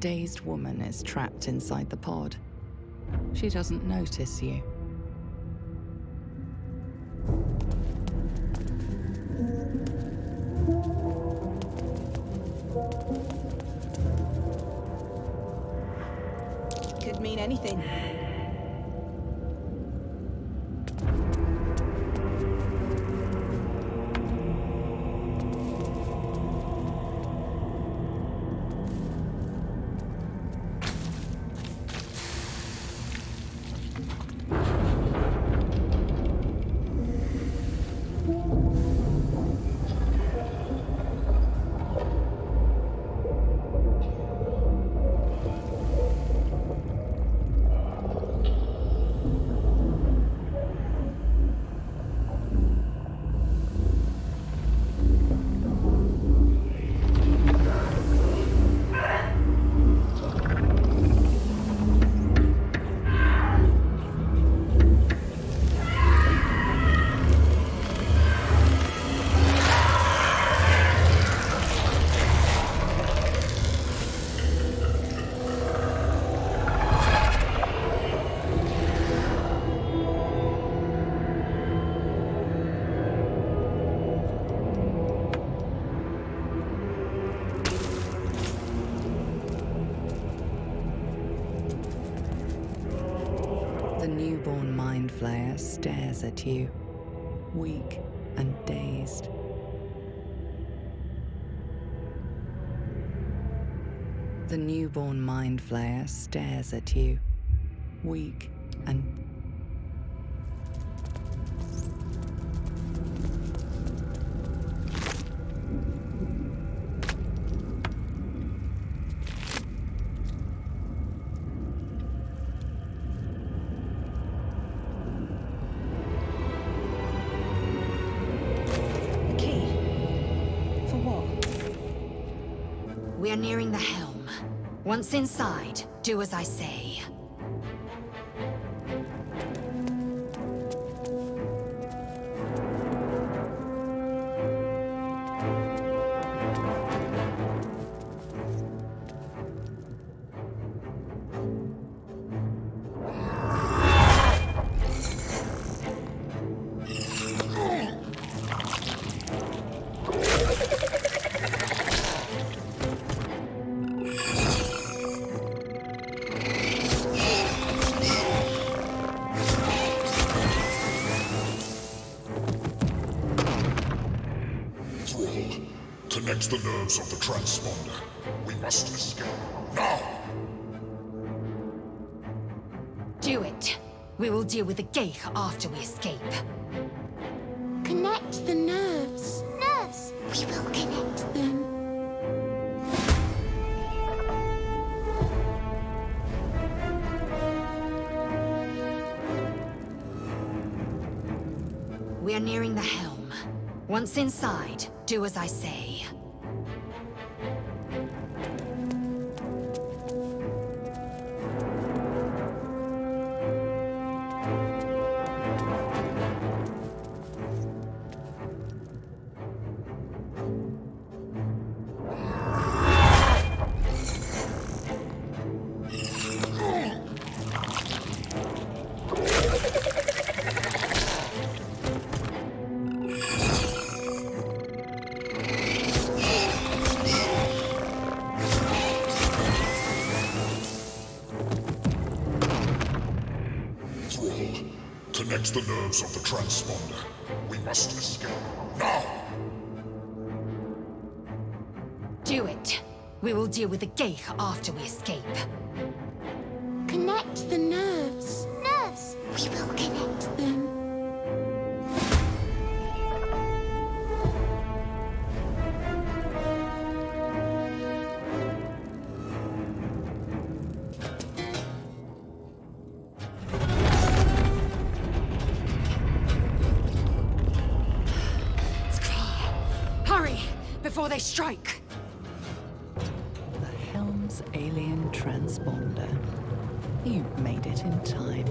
dazed woman is trapped inside the pod. She doesn't notice you. Could mean anything. Flayer stares at you, weak and dazed. The newborn mind flayer stares at you, weak and We are nearing the helm. Once inside, do as I say. Connect the nerves of the transponder. We must escape. Now! Do it. We will deal with the gith after we escape. Connect the nerves. Nerves. We will connect them. We are nearing the helm. Once inside, do as I say. Connect the nerves of the transponder. We must escape. Now! Do it. We will deal with the gith after we escape. Connect the nerves. Nerves. We will connect them. Before they strike! the Helm's alien transponder. You made it in time.